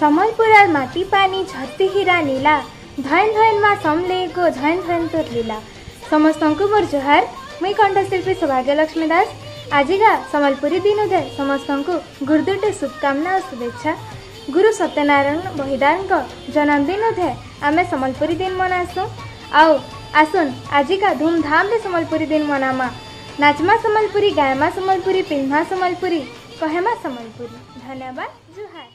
सम्बलपुर माटी पानी झति हिरा नीला धैन धइनमा समले धयन धयन त लिला। समस्तु म जुहार मु खण्ठशिल्पी सौभाग्य लक्ष्मी दास आजिका समलपुरी दिन उधाय समस्तु गुरुदुटी र शुभेच्छा। गुरु सत्यनारायण बहिदारको जन्मदिन उदय आमे समलपुरी दिन मनासन आउ आसन आजिका धुमधाम समलपुरी दिन मनामा। नाचमा समलपुरी गायमा समलपुरी पिन्मा समलपुरी कहेमा समलपुरी। धन्यवाद जुहार।